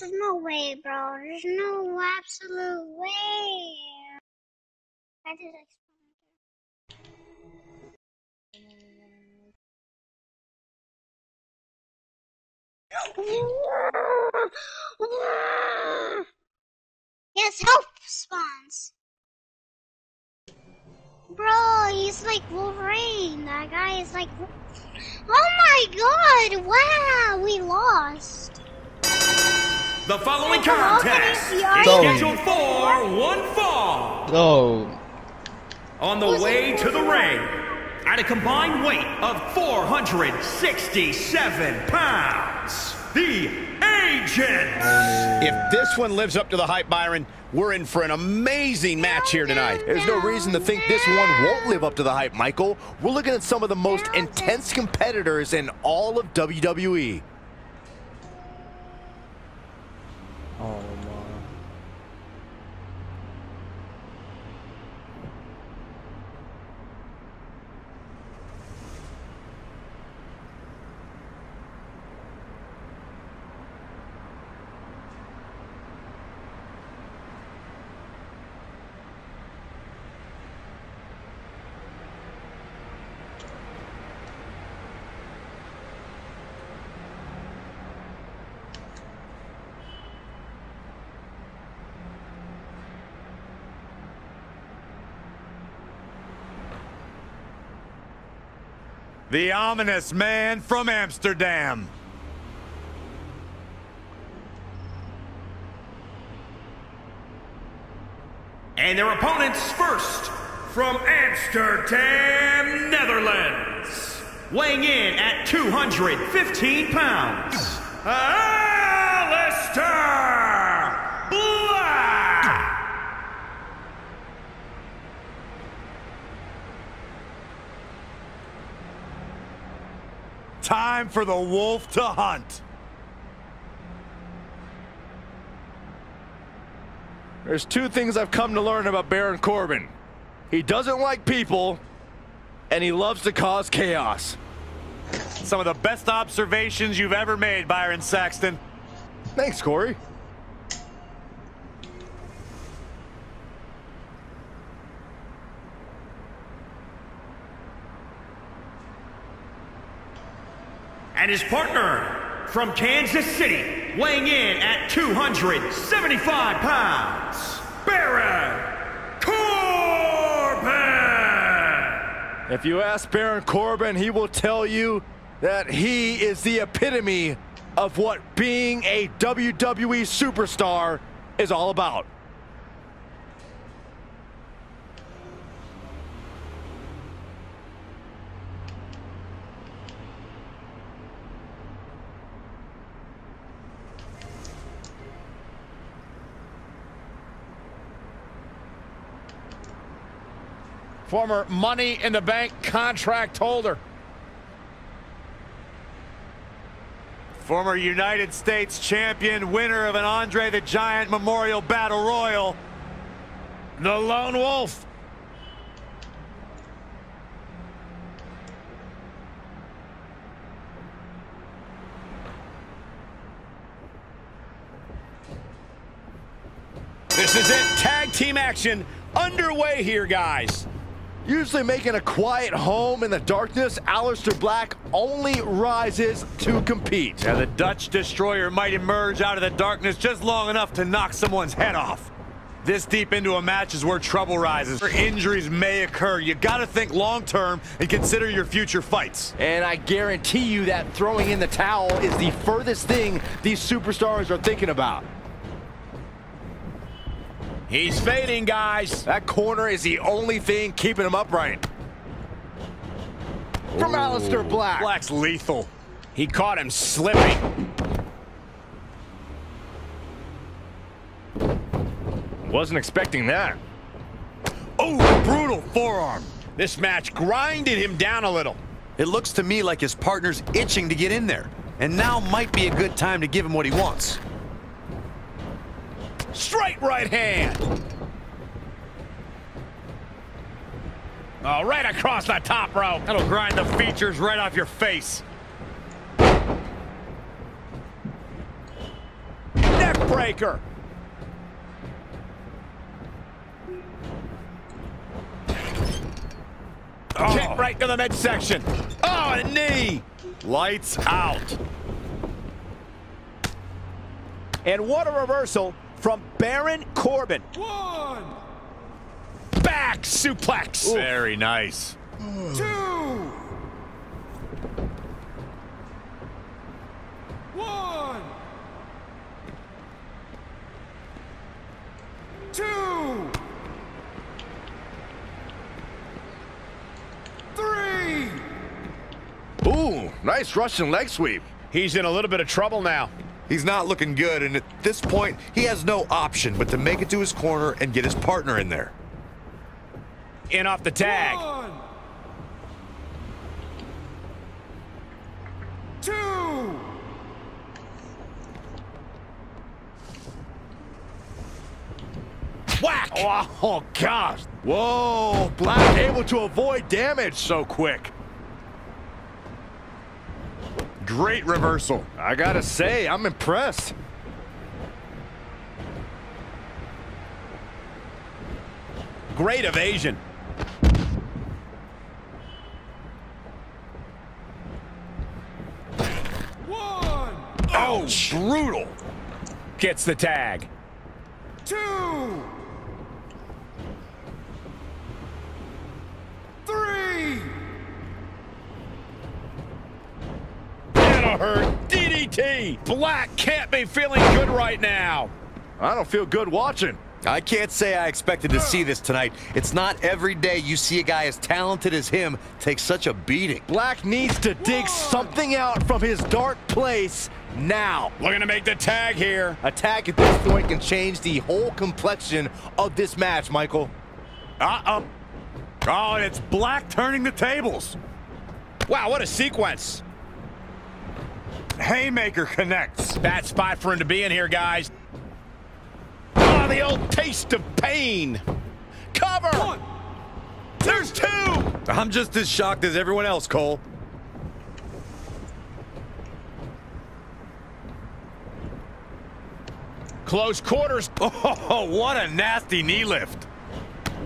There's no way, bro. There's no absolute way. I did Yes, health spawns. Bro, he's like Wolverine. That guy is like. Oh my god! Wow, we lost. The following Come on, contest is Vinny, Go. scheduled for one fall. Oh, On the way to the ring, at a combined weight of 467 pounds, the Agents. If this one lives up to the hype, Byron, we're in for an amazing match here tonight. there's no reason to think this one won't live up to the hype, Michael. We're looking at some of the most intense competitors in all of. WWE. Oh, my. The ominous man from Amsterdam. And their opponents first, from Amsterdam, Netherlands. Weighing in at 215 pounds, Aleister Time for the wolf to hunt. There's two things I've come to learn about Baron Corbin. He doesn't like people, and he loves to cause chaos. Some of the best observations you've ever made, Byron Saxton. Thanks, Corey. And his partner, from Kansas City, weighing in at 275 pounds, Baron Corbin. If you ask Baron Corbin, he will tell you that he is the epitome of what being a WWE superstar is all about. Former Money in the Bank contract holder. Former United States champion, winner of an Andre the Giant Memorial Battle Royal. The Lone Wolf. This is it. Tag team action underway here, guys. Usually making a quiet home in the darkness, Aleister Black only rises to compete. Yeah, the Dutch destroyer might emerge out of the darkness just long enough to knock someone's head off. This deep into a match is where trouble rises. Where injuries may occur. You got to think long term and consider your future fights. And I guarantee you that throwing in the towel is the furthest thing these superstars are thinking about. He's fading, guys. That corner is the only thing keeping him upright. From Aleister Black. Black's lethal. He caught him slipping. Wasn't expecting that. Oh, brutal forearm. This match grinded him down a little. It looks to me like his partner's itching to get in there. And now might be a good time to give him what he wants. Straight right hand. Oh, right across the top row. That'll grind the features right off your face. Neck breaker. Oh. Kick right to the midsection. Oh, and a knee. Lights out. And what a reversal from Baron Corbin. One. Back suplex. Very nice. Two. One. Two. Three. Ooh, nice Russian leg sweep. He's in a little bit of trouble now. He's not looking good, and at this point, he has no option but to make it to his corner and get his partner in there. In off the tag. One. Two. Whack! Oh, oh, gosh. Whoa, Black able to avoid damage so quick. Great reversal. I gotta say, I'm impressed. Great evasion. One. Oh, brutal. Gets the tag. Two. Three. That'll hurt. DDT. Black can't be feeling good right now. I don't feel good watching. I can't say I expected to see this tonight. It's not every day you see a guy as talented as him take such a beating. Black needs to dig something out from his dark place now. Looking to make the tag here. Attack at this point can change the whole complexion of this match, Michael. Uh-oh. Oh, it's Black turning the tables. Wow, what a sequence. Haymaker connects. Bad spot for him to be in here, guys. Oh, the old taste of pain. Cover. One. There's two. I'm just as shocked as everyone else, Cole. Close quarters. Oh, what a nasty knee lift.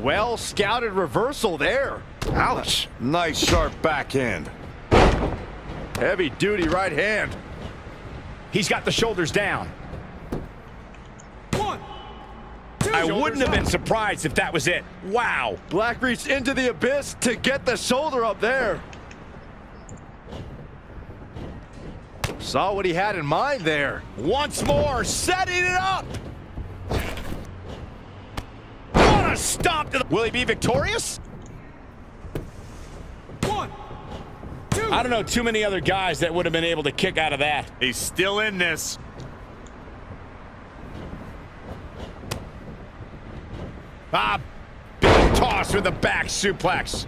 Well scouted reversal there. Ouch. Nice sharp backhand. Heavy duty right hand. He's got the shoulders down. One. Two, I wouldn't have been surprised if that was it. Wow. Black reached into the abyss to get the shoulder up there. Saw what he had in mind there. Once more, setting it up. What a stomp to the... Will he be victorious? One. Two. I don't know too many other guys that would have been able to kick out of that. He's still in this. Ah, big toss with the back suplex.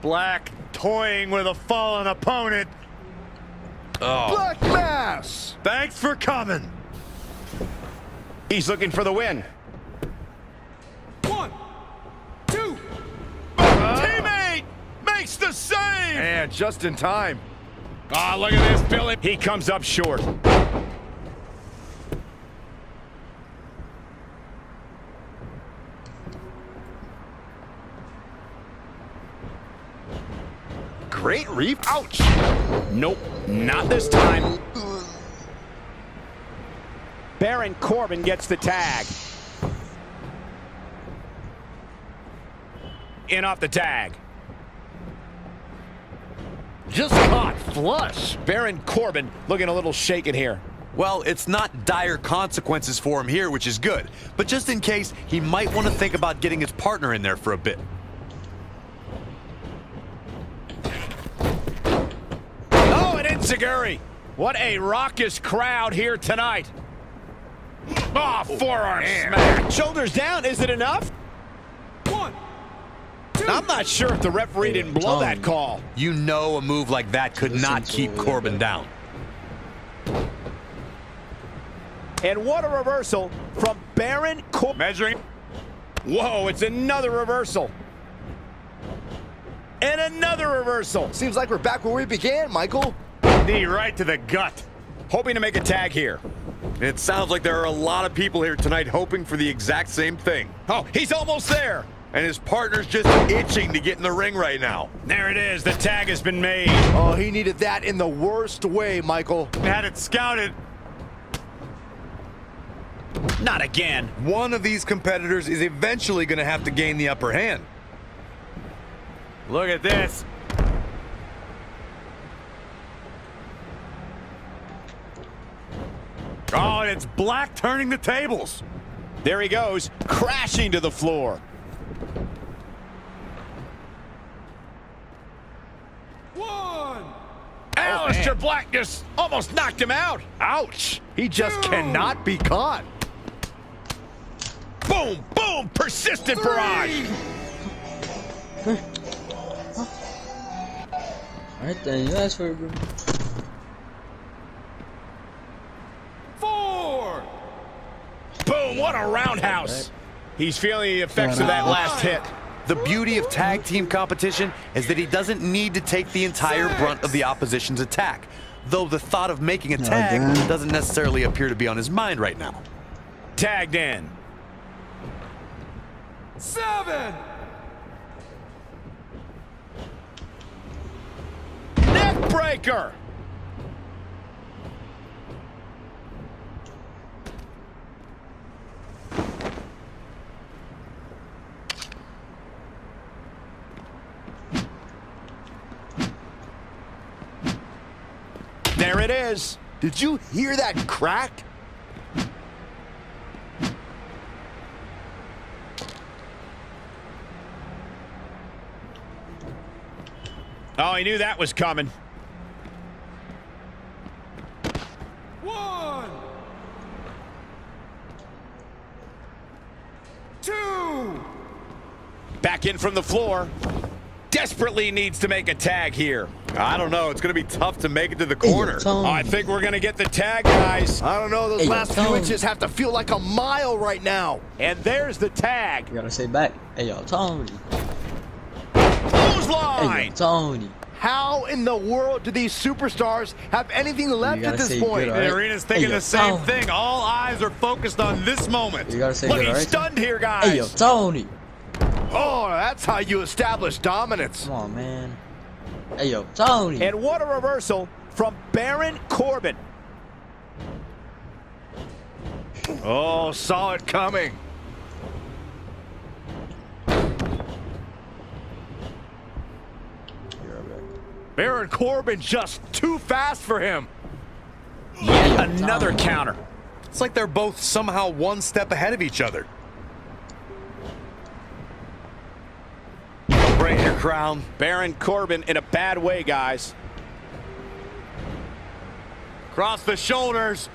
Black toying with a fallen opponent. Oh. Black Mass. Thanks for coming. He's looking for the win. One. Two. Teammate makes the save. And just in time. Ah, look at this, Billy. He comes up short. Great reef. Ouch. Nope, not this time. Baron Corbin gets the tag. In off the tag. Just caught flush. Baron Corbin looking a little shaken here. Well, it's not dire consequences for him here, which is good. But just in case, he might want to think about getting his partner in there for a bit. Oh, and Enzuigiri. What a raucous crowd here tonight. Ah, forearm smash. Shoulders down, is it enough? One. I'm not sure if the referee didn't blow that call. You know a move like that could not keep Corbin down. And what a reversal from Baron Corbin. Measuring. Whoa, it's another reversal. And another reversal. Seems like we're back where we began, Michael. Knee right to the gut. Hoping to make a tag here. It sounds like there are a lot of people here tonight hoping for the exact same thing. Oh, he's almost there. And his partner's just itching to get in the ring right now. There it is. The tag has been made. Oh, he needed that in the worst way, Michael. Had it scouted. Not again. One of these competitors is eventually going to have to gain the upper hand. Look at this. Oh, and it's Black turning the tables. There he goes, crashing to the floor. One. Aleister Black just almost knocked him out. Ouch! He just cannot be caught. Boom, boom, persistent barrage. Alright then, you asked for it, bro. Four. Boom, what a roundhouse. He's feeling the effects of that last hit. The beauty of tag team competition is that he doesn't need to take the entire brunt of the opposition's attack. Though the thought of making a oh, tag damn. doesn't necessarily appear to be on his mind right now. Tagged in. Seven. Neck breaker. There it is. Did you hear that crack? Oh, he knew that was coming. One. Two. Back in from the floor. Desperately needs to make a tag here. I don't know. It's going to be tough to make it to the Hey, yo, corner. Tony. I think we're going to get the tag, guys. I don't know. Those Hey, last few inches have to feel like a mile right now. And there's the tag. You gotta say back. Hey yo, Tony. Clothesline. Hey yo, Tony. How in the world do these superstars have anything left gotta at this say point? good, right? The Right. arena's thinking Hey, the same Tony. thing. All eyes are focused on this moment. You gotta say Look, good, he's alright? stunned here, guys. Hey yo, Tony. Oh, that's how you establish dominance. Come on, man. Hey yo, Tony. And what a reversal from Baron Corbin. Oh, saw it coming. Baron Corbin just too fast for him. Yet another counter. It's like they're both somehow one step ahead of each other. Bring your crown. Baron Corbin in a bad way, guys. Cross the shoulders.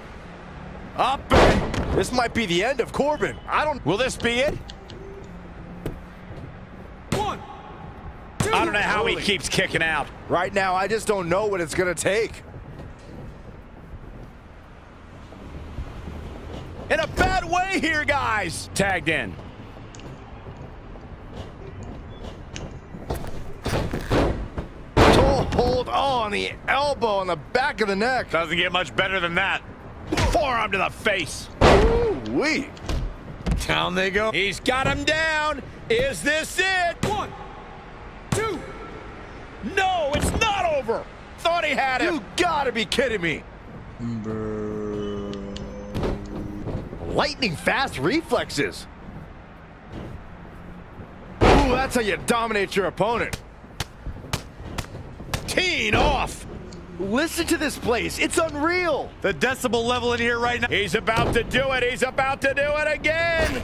Up and This might be the end of Corbin. I don't. Will this be it? one. Two. I don't know how he keeps kicking out. Right now, I just don't know what it's gonna take. In a bad way here, guys. Tagged in. Hold on the elbow on the back of the neck. Doesn't get much better than that. Forearm to the face. Wee. Down they go. He's got him down. Is this it? One. Two. No, it's not over. Thought he had him. You gotta be kidding me. Bro. Lightning fast reflexes. Ooh, that's how you dominate your opponent. Teen off. Listen to this place. It's unreal. The decibel level in here right now. He's about to do it. He's about to do it again.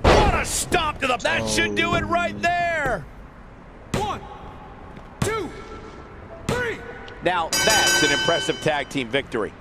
What a stop to the. That should do it right there. One. Two. Three. Now, that's an impressive tag team victory.